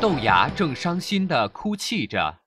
豆芽正伤心地哭泣着。